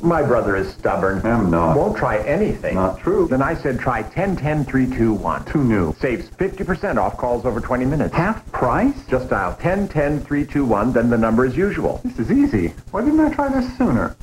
My brother is stubborn. I'm not. Won't try anything. Not true. Then I said try 10 10 3 2 1. Too new. Saves 50% off calls over 20 minutes. Half price? Just dial 10 10 3 2 1, then the number as usual. This is easy. Why didn't I try this sooner?